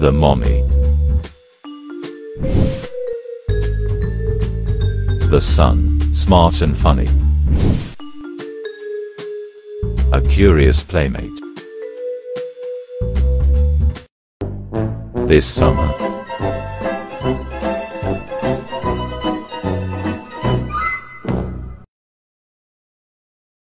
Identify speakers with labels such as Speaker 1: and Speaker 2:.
Speaker 1: The mommy. The son, smart and funny. A curious playmate. This summer,